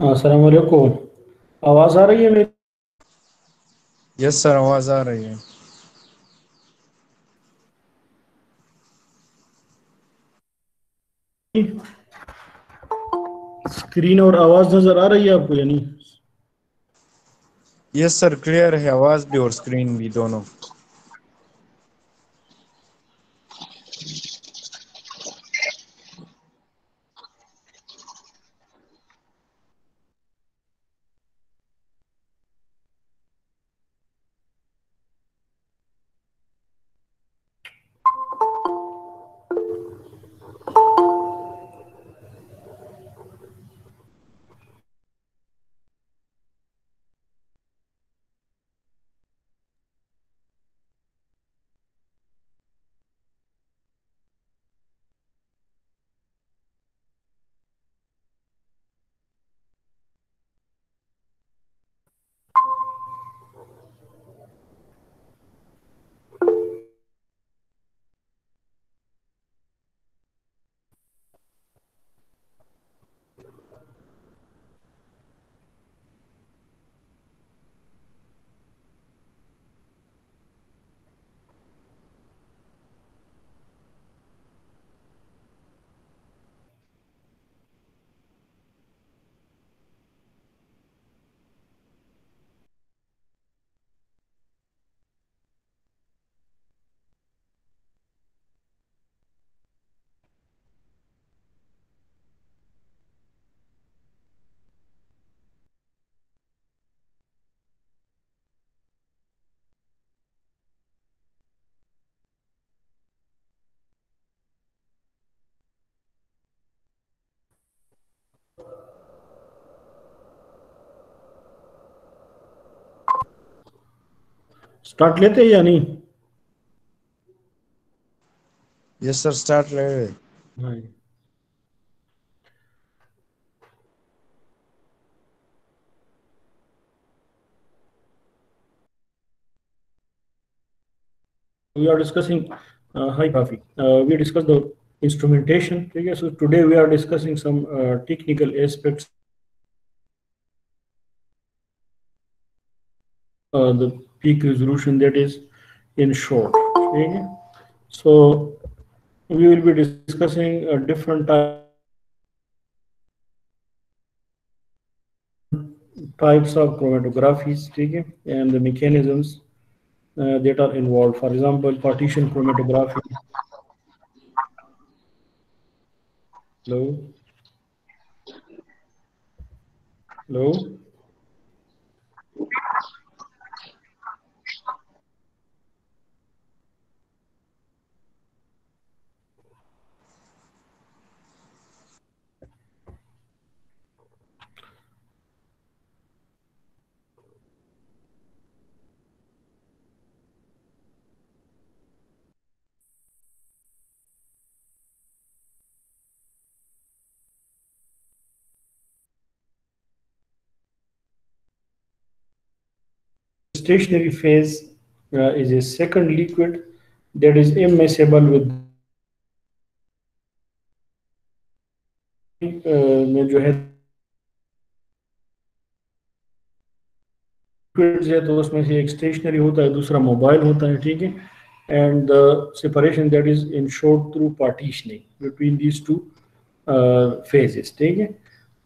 अस्सलाम वालेकुम आवाज़ आ रही है मेरी? यस सर आवाज़ आ रही है। स्क्रीन और आवाज़ नज़र आ रही है आपको यानी? यस सर क्लियर है आवाज़ भी और स्क्रीन भी दोनों। स्टार्ट लेते हैं या नहीं यस सर स्टार्ट ले रहे हाँ we are discussing uh, hi Kafi. Uh, we discussed the instrumentation okay? so today we are discussing some uh, technical aspects uh, the peak resolution that is in short okay? so we will be discussing a different type types of chromatographies okay? and the mechanisms uh, that are involved. For example, partition chromatography. Hello? Hello? Stationary phase uh, is a second liquid that is immiscible with uh, में जो है है तो उसमें से एक stationery होता है दूसरा मोबाइल होता है ठीक है and the separation that is ensured through partitioning between these two uh, phases ठीक है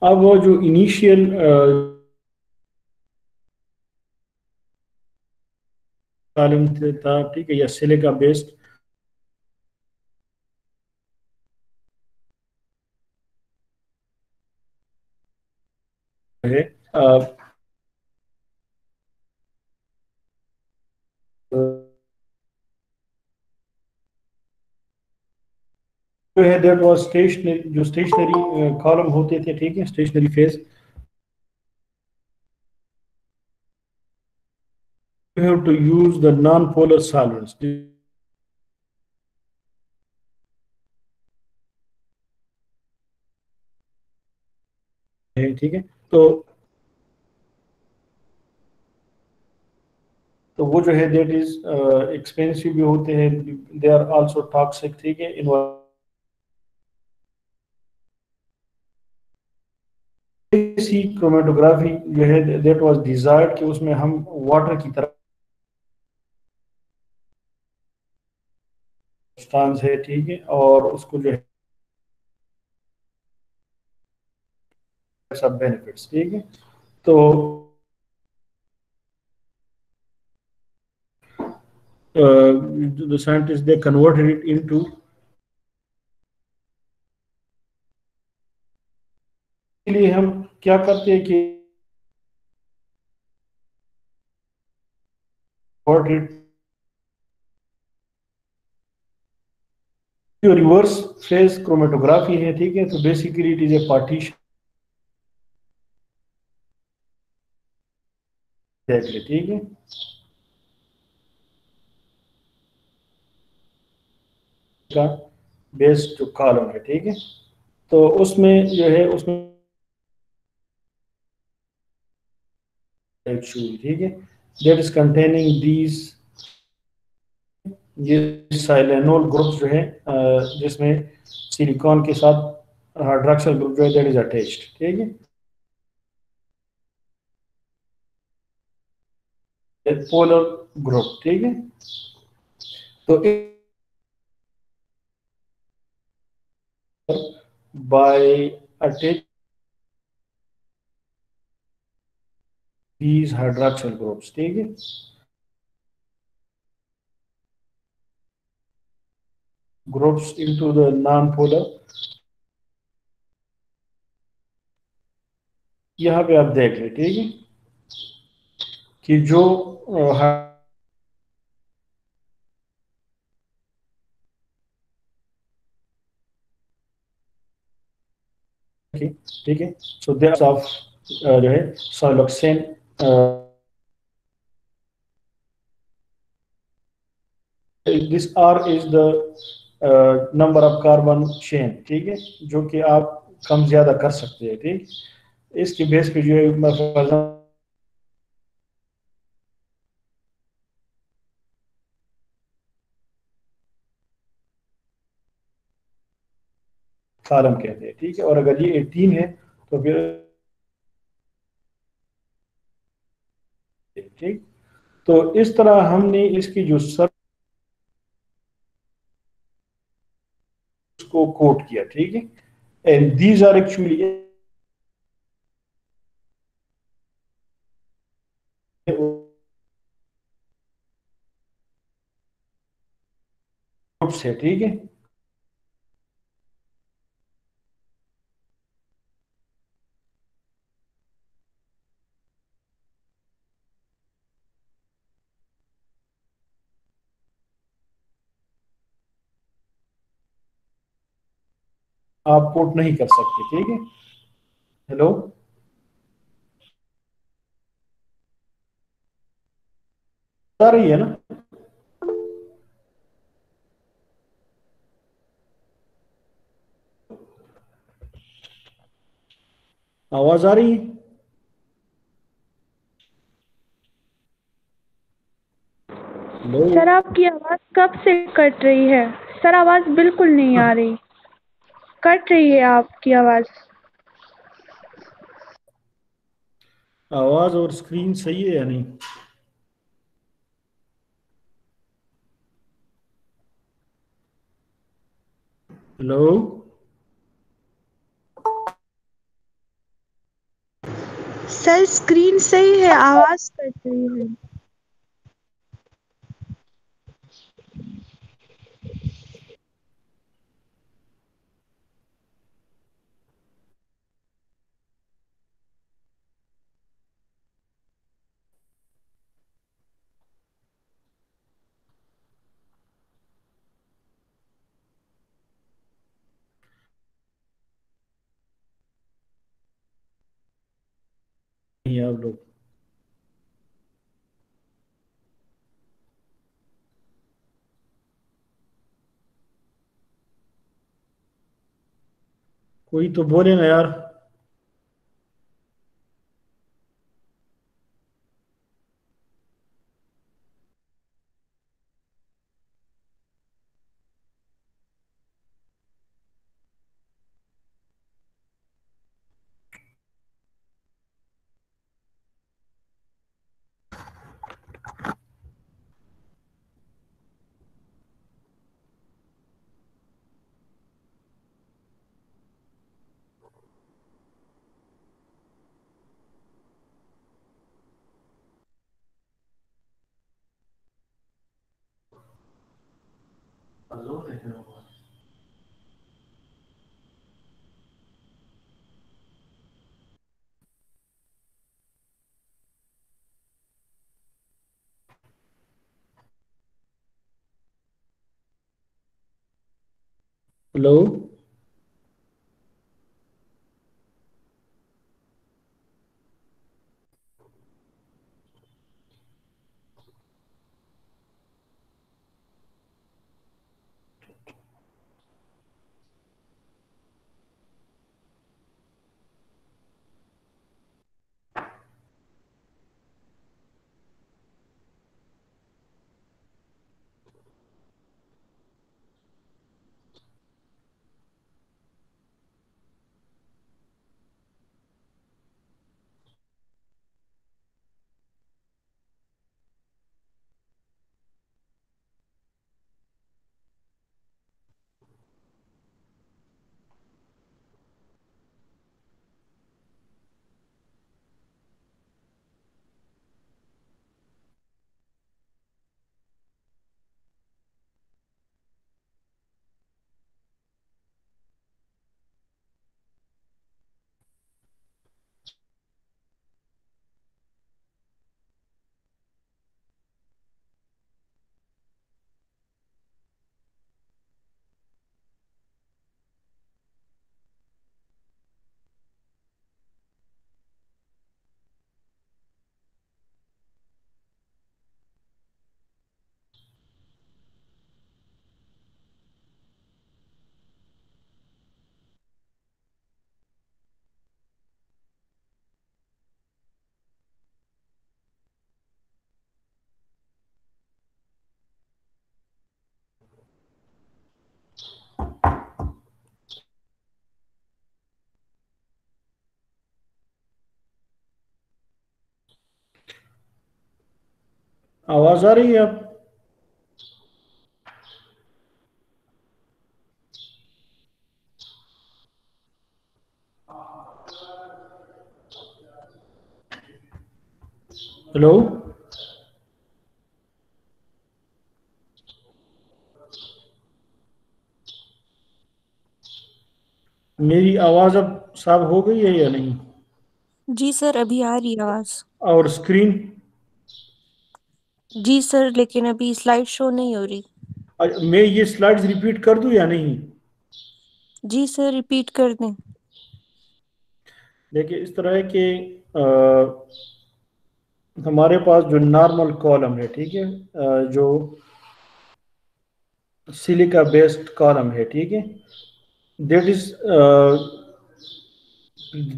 अब वो जो initial uh, कॉलम था, ठीक है, या सिलिका बेस्ड है जो है दैट स्टेशनरी जो स्टेशनरी कॉलम होते थे, ठीक है stationary phase you have to use the non-polar solvents. ठीक है तो तो वो जो है देट इज़ एक्सपेंसिव भी होते हैं दे आर आल्सो टॉक्सिक ठीक है इन क्रोमेटोग्राफी जो है दैट वाज डिजायर्ड कि उसमें हम वाटर की तरह स्टांस है ठीक है और उसको जो है सब बेनिफिट्स ठीक है। तो uh, the scientists they converted it लिए हम क्या करते हैं कि जो रिवर्स फ़ेज़ क्रोमेटोग्राफी है, ठीक है? तो basically it is a partition ठीक है? का बेस जो कॉलम है, ठीक है? तो उसमें जो है, उसमें ठीक है? दैट इज़ कंटेनिंग दीज ये साइलेनोल ग्रुप जो है जिसमें सिलिकॉन के साथ हाइड्रोक्सिल ग्रुप जो है दैट इज़ अटैच्ड ठीक है? पोलर ग्रुप ठीक है? तो by attaching these hydroxyl groups, ठीक है? Groups into the non-polar. यहाँ पे आप देख ले ठीक है कि जो ठीक है? सो देयर ऑफ़ जो है siloxane this R is the number of carbon chain ठीक है? जो कि आप कम ज़्यादा कर सकते हैं, ठीक? इसके बेस पे जो है कॉलम कहते हैं, ठीक है? और अगर ये 18 है तो फिर ठीक? तो इस तरह हमने इसकी जो सर कोट किया ठीक है? एंड दीज आर एक्चुअली है ठीक है? आप कोट नहीं कर सकते, ठीक है? हेलो आ रही है ना? आवाज़ आ रही है? सर, आपकी आवाज़ कब से कट रही है? सर, आवाज़ बिल्कुल नहीं आ रही। कट रही है आपकी आवाज़। आवाज़ और स्क्रीन सही है या नहीं? हेलो? सर स्क्रीन सही है आवाज़ कट रही है। नहीं आप लोग। कोई तो बोले ना यार। Hello? आवाज़ आ रही है हेलो मेरी आवाज़ अब साफ़ हो गई है या नहीं? जी सर अभी आ रही आवाज़। और स्क्रीन? जी सर लेकिन अभी स्लाइड शो नहीं हो रही। मैं ये स्लाइड्स रिपीट कर दूँ या नहीं? जी सर रिपीट कर दें। देखिए इस तरह है कि हमारे पास जो नॉर्मल कॉलम है ठीक है जो सिलिका बेस्ड कॉलम है ठीक है देट इज़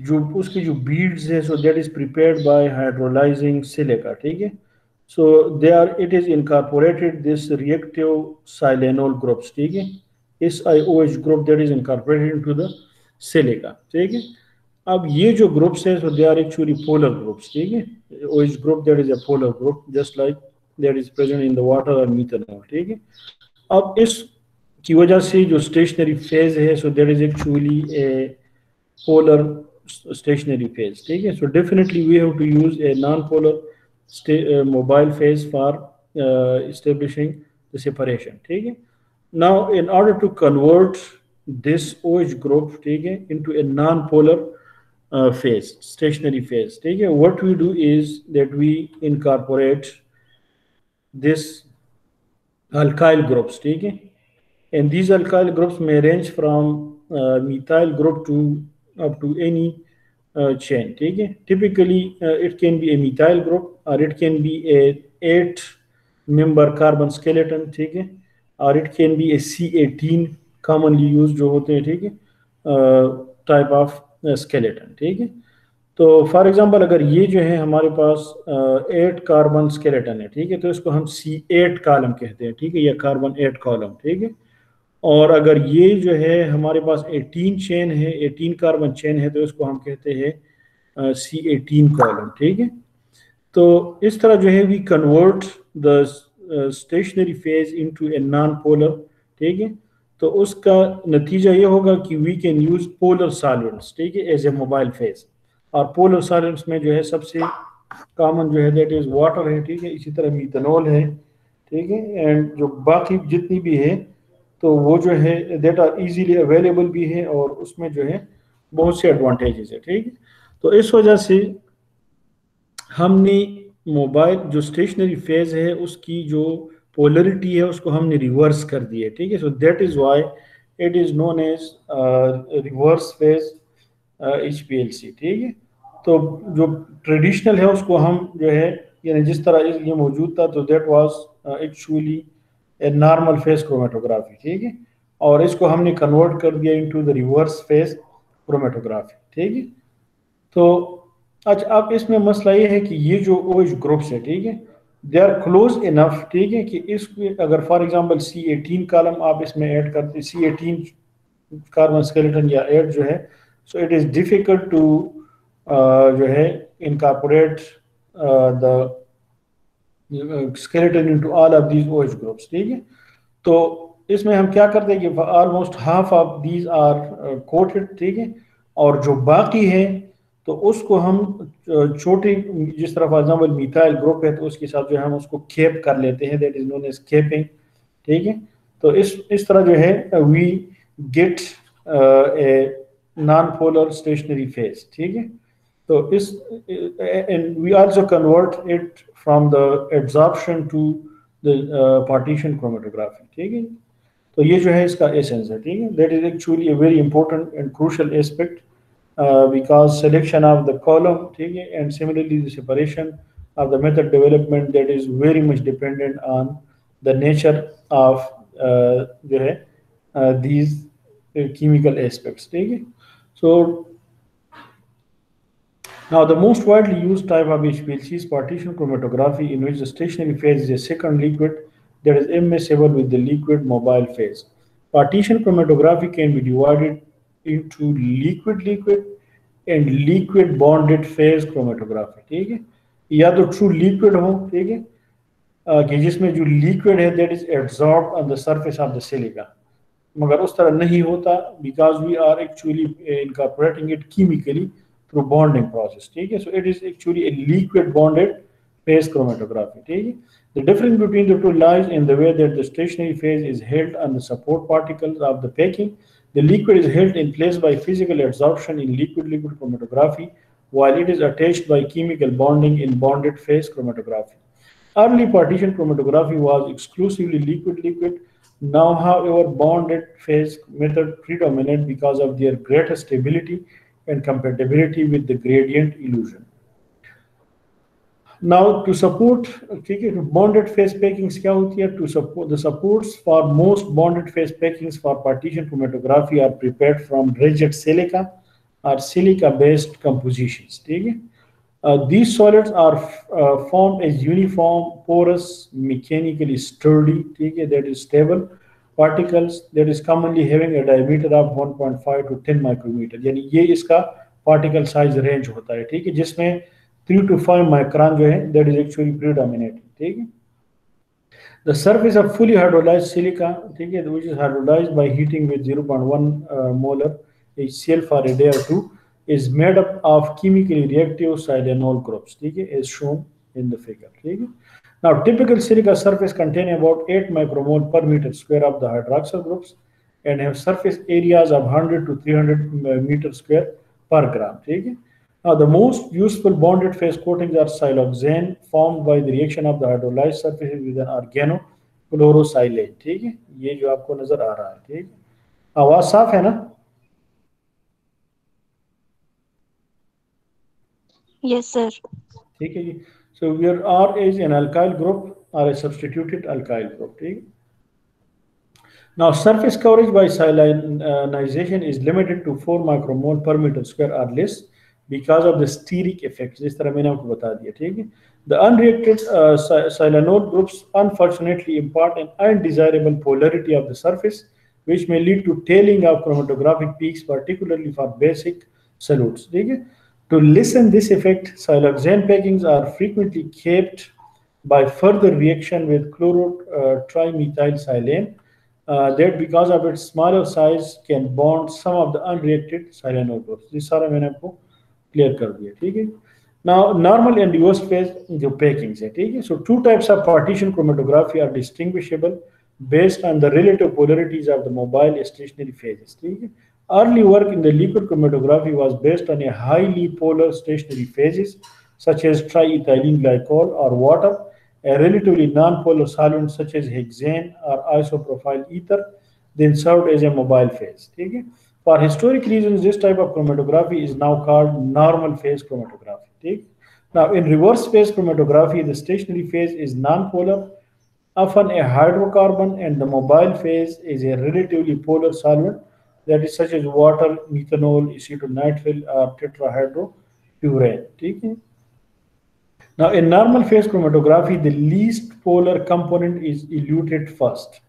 जो उसकी जो बीड्स है so that is prepared by hydrolysing silica ठीक है। So they are it is incorporated this reactive silanol groups ठीक है? इस H group that is incorporated into the silica ठीक है? अब ये जो ग्रुप्स है so they are actually polar groups ठीक है? H group that is a polar group just like that is present in the water और मीथेनॉल ठीक है? अब इस की वजह से जो स्टेशनरी फ़ेज़ है so that is actually a polar stationary phase ठीक है? So definitely we have to use a non-polar uh, Uh, mobile phase for uh, establishing the separation. Okay? Now, in order to convert this OH group okay, into a non-polar uh, phase, stationary phase. Okay? What we do is that we incorporate this alkyl groups. Okay? And these alkyl groups may range from uh, methyl group to up to any Uh, chain ठीक है? Typically it can be a methyl group और it can be a eight member carbon skeleton ठीक है? और it can be a C eighteen commonly use जो होते हैं, ठीक है? टाइप ऑफ़ स्केलेटन ठीक है? तो फॉर एग्जांपल अगर ये जो है हमारे पास एट कार्बन स्केलेटन है, ठीक है? तो इसको हम सी एट कॉलम कहते हैं, ठीक है? या कार्बन एट कॉलम ठीक है? और अगर ये जो है हमारे पास 18 चेन है 18 कार्बन चेन है तो इसको हम कहते हैं सी एटीन कॉलम ठीक है? तो इस तरह जो है we convert the stationary phase into a non polar ठीक है? तो उसका नतीजा ये होगा कि we can use polar solvents ठीक है एज ए मोबाइल फ़ेज़ और पोलर सॉल्वेंट्स में जो है सबसे कॉमन जो है दैट इज़ वाटर है, ठीक है? इसी तरह मीथनॉल है, ठीक है? एंड जो बाकी जितनी भी है तो वो जो है डेटा इजीली अवेलेबल भी है और उसमें जो है, बहुत से एडवांटेजेस है, ठीक है? तो इस वजह से हमने मोबाइल जो स्टेशनरी फ़ेज़ है, उसकी जो पोलरिटी है, उसको हमने रिवर्स कर दिया ठीक है? So that is why it is known as reverse phase H P L C ठीक है? तो जो ट्रेडिशनल है, उसको हम जो है, यानी जिस तरह ये मौजूद था तो that was actually a normal phase chromatography ठीक है? और इसको हमने कन्वर्ट कर दिया into the reverse phase chromatography ठीक है? तो अच्छा अब इसमें मसला ये है कि ये जो ओएच ग्रुप्स है, ठीक है? दे आर क्लोज इनफ ठीक है, कि इस अगर for example C eighteen column आप इसमें ऐड करते सी एटीन कार्बन स्केलेटन या ऐड जो है so it is difficult to जो है incorporate the skeleton into all of these OH groups, ठीक है? तो इसमें हम क्या करते हैं कि almost half of these are coated ठीक है? और जो बाकी है तो उसको हम छोटी, जिस तरह फॉर एग्ज़ाम्पल मिथाइल ग्रुप है तो उसके साथ जो है हम उसको खेप कर लेते हैं that is known as capping ठीक है? तो इस इस तरह जो है we get a non polar stationary phase ठीक है? तो इस and we also convert it from the absorption to the uh, partition chromatography ठीक है तो ये जो है इसका एसेंस है ठीक है that is actually a very important and crucial aspect because selection of the column ठीक है and similarly the separation of the method development that is very much dependent on the nature of uh, जो है uh, these uh, chemical aspects ठीक है so now, the most widely used type of HPLC is partition chromatography, in which the stationary phase is a second liquid that is immiscible with the liquid mobile phase. Partition chromatography can be divided into liquid-liquid and liquid bonded phase chromatography. ठीक है या तो true liquid हो ठीक है कि जिसमें जो लिक्विड है that is absorb on the surface of the silica मगर उस तरह नहीं होता because we are actually incorporating it chemically through bonding process ठीक है so it is actually a liquid bonded phase chromatography ठीक है the difference between the two lies in the way that the stationary phase is held on the support particles of the packing the liquid is held in place by physical adsorption in liquid liquid chromatography while it is attached by chemical bonding in bonded phase chromatography early partition chromatography was exclusively liquid liquid now however bonded phase method predominate because of their greater stability and compatibility with the gradient illusion. Now to support okay, bonded phase packings to support the supports for most bonded phase packings for partition chromatography are prepared from rigid silica or silica based compositions. Uh, these solids are uh, formed as uniform, porous, mechanically sturdy, that is stable, particles that is commonly having a diameter of 1.5 to 10 micrometer यानी ये इसका particle size range होता है ठीक है जिसमें 3 to 5 micron जो है दैट इज़ एक्चुअली प्रीडोमिनेटिंग ठीक है The surface of fully hydrolyzed silica, which is hydrolyzed by heating with 0.1 uh, molar HCl for a day or two, is made up of chemically reactive silanol groups, as shown in the figure. Now, typical silica surface contain about 8 micromole per meter square of the hydroxyl groups and have surface areas of 100 to 300 meter square per gram. Now, the most useful bonded phase coatings are siloxane formed by the reaction of the hydrolyzed surfaces with an organochlorosilane. ठीक है ये जो आपको नज़र आ रहा है ठीक है आवाज़ साफ़ है ना यस सर ठीक है जी so where R is an alkyl group or a substituted alkyl group. Now surface coverage by salinization is limited to 4 micromole per meter square or less because of the steric effects. जिस तरह मैंने आपको बता दिया ठीक है The unreacted uh, silanol groups unfortunately impart an undesirable polarity of the surface which may lead to tailing of chromatographic peaks particularly for basic solutes. ठीक है to lessen this effect, siloxane packings are frequently kept by further reaction with chlorotrimethylsilane uh, that because of its smaller size can bond some of the unreacted silanol groups. This सारा मैंने आपको clear कर दिया ठीक है Now, normal and reverse phase जो packings है ठीक है So two types of partition chromatography are distinguishable based on the relative polarities of the mobile stationary phases. Early work in the liquid chromatography was based on a highly polar stationary phases such as triethylene glycol or water, a relatively non-polar solvent such as hexane or isopropyl ether, then served as a mobile phase. Okay? For historic reasons, this type of chromatography is now called normal phase chromatography. Okay? Now, in reverse phase chromatography, the stationary phase is non-polar often a hydrocarbon and the mobile phase is a relatively polar solvent that is such as water, methanol, acetonitrile or tetrahydropurane. Now in normal phase chromatography, the least polar component is eluted first.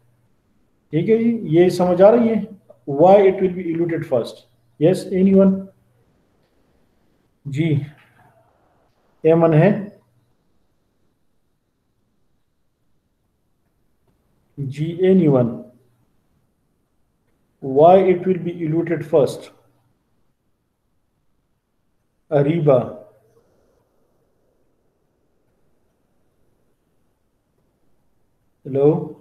ठीक है जी ये समझ आ रही है why it will be eluted first yes anyone जी एमन है G anyone. Why it will be eluted first? Ariba. Hello?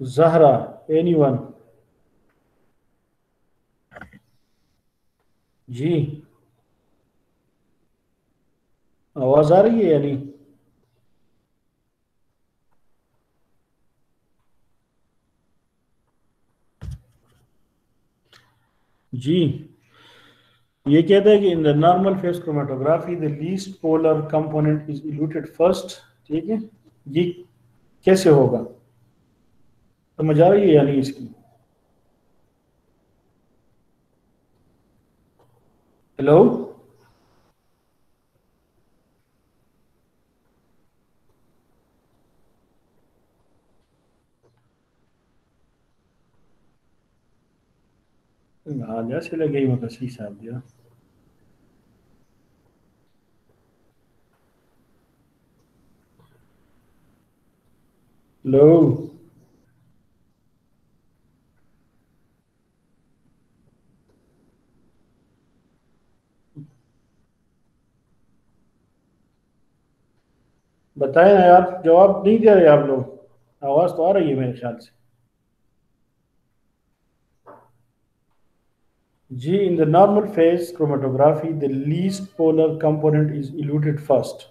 Zahra, anyone? जी आवाज आ रही है या नहीं जी। ये कहता है कि in the normal phase chromatography the least polar component is eluted first ठीक है? ये कैसे होगा? समझ आ रही है यानी इसकी? हेलो हाँ जैसे लगे मतलब सही साहब दिया लो बताएँ यार जवाब नहीं दे रहे आप लोग आवाज़ तो आ रही है मेरे ख्याल से G in the normal phase chromatography, the least polar component is eluted first.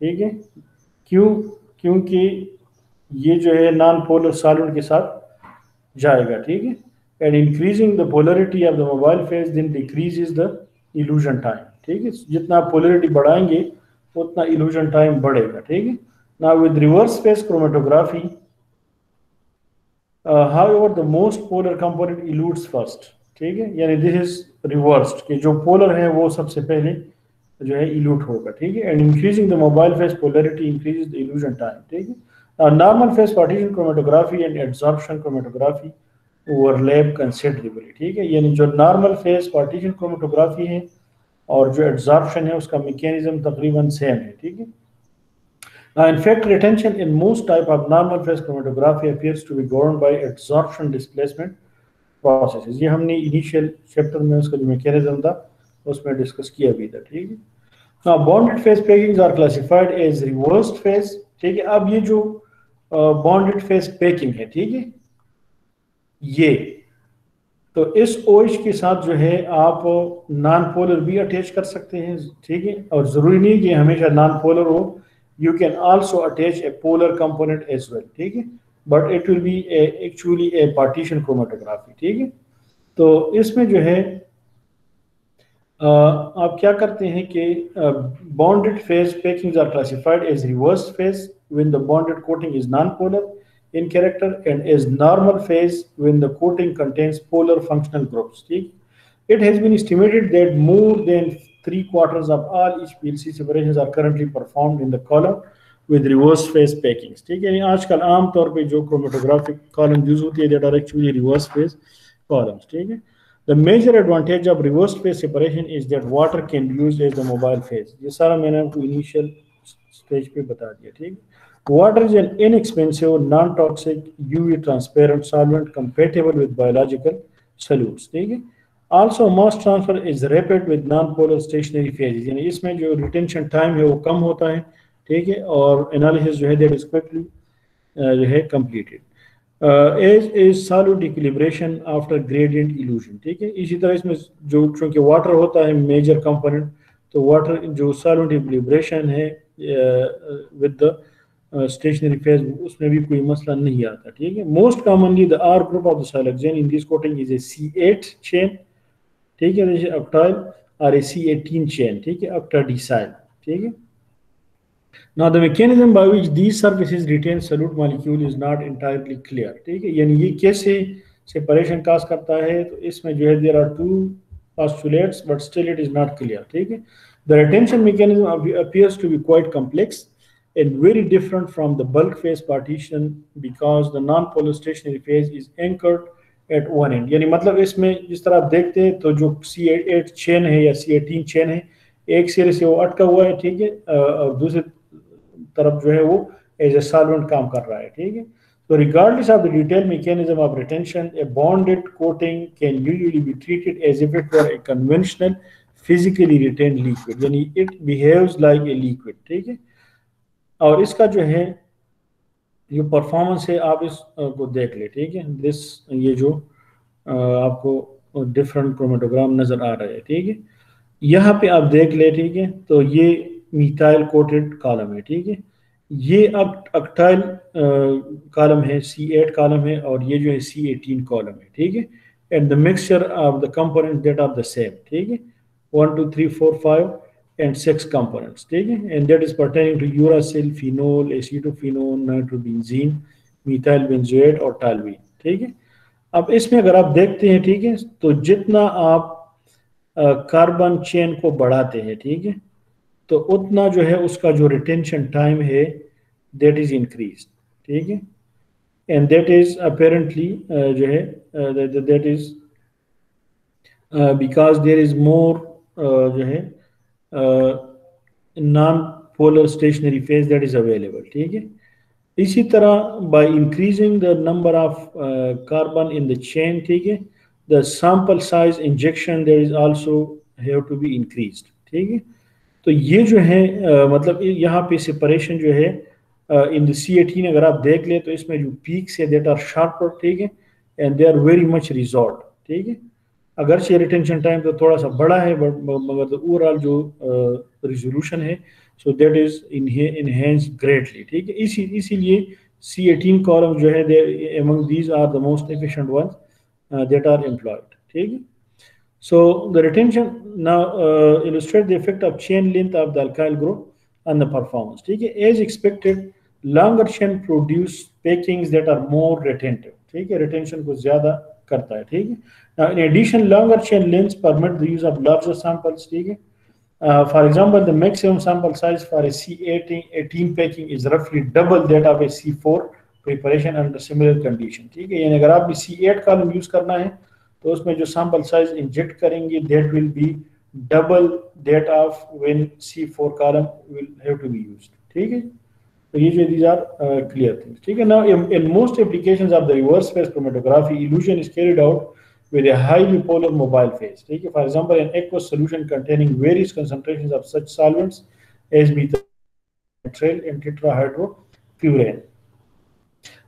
ठीक है? क्यों? क्योंकि ये जो है नॉन पोलर सॉल्वेंट के साथ जाएगा ठीक है? And increasing the polarity of the mobile phase then decrease is the elution time ठीक है? जितना पोलरिटी बढ़ाएँगे उतना इल्यूजन टाइम बढ़ेगा ठीक है? ना with reverse phase chromatography however the most polar component eludes first. ठीक है? यानी दिस इज़ रिवर्स्ड कि जो पोलर है वो सबसे पहले जो है इल्यूट होगा ठीक है? And increasing the mobile phase polarity increase the elution time ठीक है? Normal phase partition chromatography and absorption chromatography overlap considerably ठीक है? यानी जो नॉर्मल फेस पार्टीशन क्रोमेटोग्राफी है और जो एब्जॉर्प्शन है उसका मैकेनिज्म तकरीबन सेम है ठीक है? Now, in fact, retention in most type of normal phase chromatography appears to be governed displacement process ये हमने इनिशियल चैप्टर में उसका जो मैकेनिज्म था, उसमें डिस्कस किया भी था, ठीक है? Now, bonded phase packings are classified as reversed phase, ठीक है? अब ये जो बॉन्डेड फेस पैकिंग है, ठीक है? ये तो इस ओएच के साथ जो है, आप नॉन पोलर भी अटैच कर सकते हैं, ठीक है? और ज़रूरी नहीं कि हमेशा नॉन पोलर हो you can also attach a polar component as well ठीक है? But it will be actually a partition chromatography ठीक है तो इसमें जो है uh, आप क्या करते हैं कि bonded phase packing are classified as reverse phase when the bonded coating is non-polar in character and as normal phase when the coating contains polar functional groups. It has been estimated that more than three quarters of all HPLC separations are currently performed in the column with reverse phase packing ठीक है? आजकल आम तौर पे जो chromatographic column use होती है actually reverse face columns ठीक है? The major advantage of reverse phase separation is that water can use as the mobile phase ये सारा मैंने आपको इनिशियल स्टेज पे बता दिया ठीक है? Water is an inexpensive, non-toxic, UV transparent solvent compatible with biological solutes. ठीक है? Also, mass transfer is rapid with non-polar stationary phases. यानी इसमें जो retention time है वो कम होता है। ठीक है, और एनालिसिस जो है दैट क्विकली जो है completed as is solid equilibration after gradient elution ठीक है? इसी तरह इसमें जो, चूँकि वाटर होता है मेजर कंपोनेंट तो वाटर जो सॉलिड इक्विलिब्रेशन है विद द स्टेशनरी फ़ेज़ उसमें भी कोई मसला नहीं आता, ठीक है? Most commonly the R group of the siloxane in this coating is a C eight chain ठीक है? ऑक्टाइल और ए सी18 चेन ठीक है? ऑक्टाडिसाइल ठीक है? Now the mechanism by which these surfaces retain solute molecule is not entirely clear. ठीक है यानी ये कैसे separation cause करता है तो इसमें जो है there are two postulates but still it is not clear. ठीक है The retention mechanism appears to be quite complex and very different from the bulk phase partition because the non-polar stationary phase is anchored at one end. यानी मतलब इसमें जिस तरह आप देखते हैं तो जो C8 चेन है या C18 चेन है एक सिरे से वो अटका हुआ है ठीक है और दूसरे तरफ़ जो है वो एज ए सॉल्वेंट काम कर रहा है, ठीक है? तो regardless of the detail mechanism of retention a bonded coating can usually be treated as if it were a conventional physically retain liquid यानी it behaves like a liquid ठीक है? और इसका जो है ये परफॉर्मेंस है, आप इसको देख ले, ठीक है? दिस ये जो आपको डिफरेंट क्रोमेटोग्राम नज़र आ रहे हैं, ठीक है? यहाँ पे आप देख ले, ठीक है? तो ये मिथाइल कोटेड कॉलम है, ठीक है? ये अब अक्टाइल कॉलम है सी एट कॉलम है और ये जो है सी एटीन कॉलम है, ठीक है? And the mixture of the component that of the same ठीक है? One two three four five and six components ठीक है? And that is pertaining to uracil phenol acetophenol nitrobenzene methyl benzoate और toluene ठीक है? अब इसमें अगर आप देखते हैं, ठीक है? तो जितना आप कार्बन चेन को बढ़ाते हैं, ठीक है? तो उतना जो है उसका जो रिटेंशन टाइम है दैट इज़ इंक्रीज ठीक है? एंड दैट इज़ अपेरेंटली जो है that is because there is more जो है non polar stationary phase that is available ठीक है? इसी तरह by increasing the number of carbon in the chain ठीक है? The sample size injection there is also have to be increased ठीक है? तो ये जो है मतलब यहाँ पे सेपरेशन जो है इन द सी एटीन अगर आप देख ले तो इसमें जो पीक्स है देट आर शार्पर ठीक है and they are very much resolved ठीक है। अगर से रिटेंशन टाइम तो थोड़ा सा बड़ा है बट मगर ओवरऑल जो रिजोल्यूशन है so that is enhance greatly ठीक है। इसी, इसीलिए सी एटीन कॉलम जो है among these are the most efficient ones that are employed ठीक है। So the retention now uh, illustrate the effect of chain length of the alkyl group on the performance. है, as expected, longer chain produce packings that are more retentive. ठीक है, retention को ज़्यादा करता है. ठीक है. Now in addition, longer chain lengths permit the use of larger samples. ठीक है. Uh, for example, the maximum sample size for a C18 18 packing is roughly double that of a C4 preparation under similar condition. ठीक है, यानी अगर आप भी C8 column use करना है तो उसमें जो सैंपल साइज़ इंजेक्ट करेंगे that will be double that of when C column will have to be used ठीक है? तो ये जो दीज आर क्लियर थिंग्स ठीक है? Now in most applications of the reverse phase chromatography elution is carried out with a highly polar mobile phase ठीक है? For example an aqueous solution containing various concentrations of such solvents as B trail and tetrahydrofuran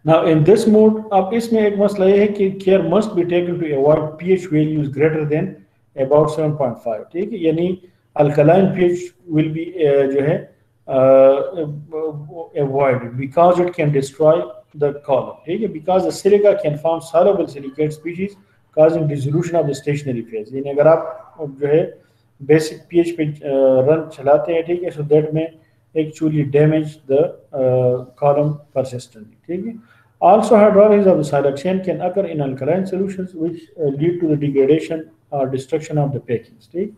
Now in this mode, अब इसमें एक मसला ये है कि care must be taken to avoid pH values greater than about 7.5 ठीक है यानी pH will be uh, जो है uh, avoided because it can destroy the column ठीक है because the silica can form soluble silicate species causing dissolution of the stationary phase यानी अगर आप जो है basic pH पे रन चलाते हैं ठीक है that may actually damage the uh, column persistently ठीक है also hydrolysis of the siloxane can occur in alkaline solutions which uh, lead to the degradation or destruction of the packings ठीक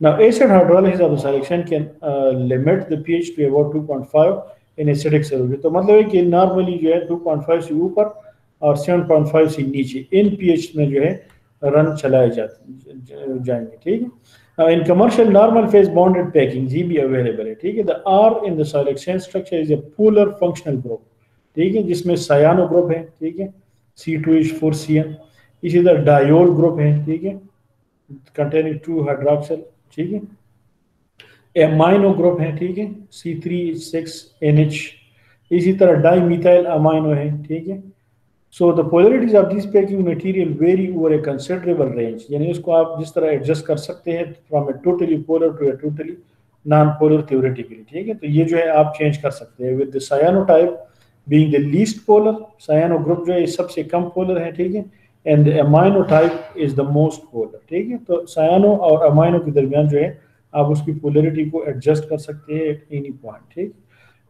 now acid hydrolysis of the siloxane can uh, limit the pH to about 2.5 in acidic solution तो मतलब है कि normally जो है 2.5 से ऊपर और 7.5 से नीचे इन pH में जो है रन चलाए जाते जाएंगे ठीक है Now, in commercial normal phase bonded packing, GB available है ठीक है the R in the siloxane structure is a polar functional group ठीक है, जिसमें cyano group है, ठीक है C2H4CN इसी तरह diol group है, ठीक है, containing two hydroxyl, ठीक है एमाइनो ग्रुप है, ठीक है C three six N H इसी तरह डाई मिथाइल अमाइनो है, ठीक है so the polarities of this packing material vary over a considerable range यानी उसको आप जिस तरह एडजस्ट कर सकते हैं from a totally polar to a totally non polar theoretically ठीक है तो ये जो है आप चेंज कर सकते हैं with the cyanotype being the least polar cyano group जो है सबसे कम पोलर है, ठीक है? And amino type is the most polar ठीक है? तो सायानो और अमाइनो के दरमियान जो है, आप उसकी पोलरिटी को एडजस्ट कर सकते हैं एट एनी पॉइंट ठीक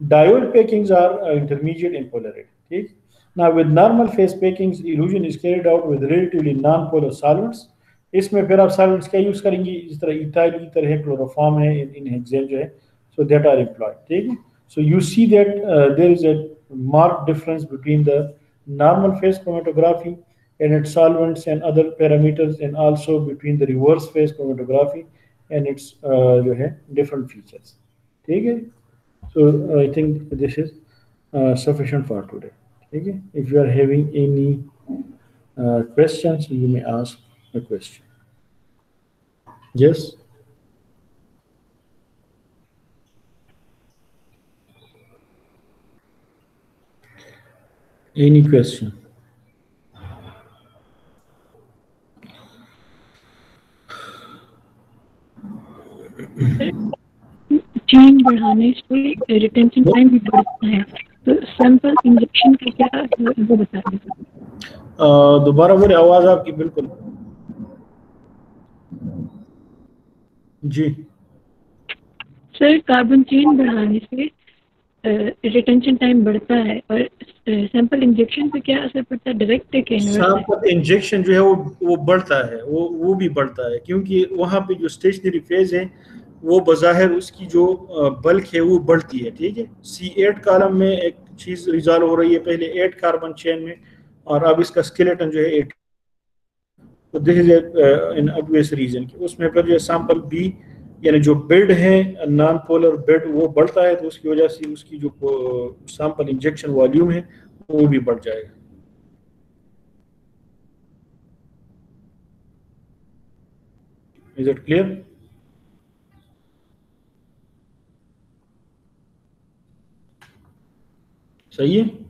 diol packings are intermediate in polarity ठीक now with normal phase packings illusion is carried out with relatively non-polar solvents. इसमें फिर आप सॉल्वेंट्स क्या यूज़ करेंगे? इस तरह इथाइल की तरह क्लोरोफॉर्म है, इन हेक्सेन जो है सो दैट आर एम्प्लॉयड ठीक so you see that there is a marked difference between the normal phase chromatography and its solvents and other parameters and also between the reverse phase chromatography and its uh, different features. Okay? So I think this is uh, sufficient for today. Okay? If you are having any uh, questions, you may ask a question. Yes? Any question? Chain बढ़ाने से retention time भी बढ़ता है। तो sample injection का क्या वो बता दें दोबारा बोले आवाज़ आपकी बिल्कुल। जी। सर कार्बन चेन बढ़ाने से रिटेंशन टाइम बढ़ता है और सैंपल इंजेक्शन पे क्या असर पड़ता है? डायरेक्ट कि सैंपल इंजेक्शन जो है वो वो बढ़ता है, वो वो भी बढ़ता है क्योंकि वहाँ पे जो स्टेशनरी फ़ेज़ है, वो बज़ाहिर उसकी जो बल्क है वो बढ़ती है, ठीक है? सी एट कॉलम में एक चीज़ रिजॉल्व हो रही है पहले एट कार्बन चेन में और अब इसका स्केलेटन जो है एट तो this is in obvious reason उसमें पर जो सैंपल बी यानी जो बेड है, नॉन पोलर बेड वो बढ़ता है तो उसकी वजह से उसकी जो सैंपल इंजेक्शन वॉल्यूम है, वो भी बढ़ जाएगा। इज़ इट क्लियर सही है?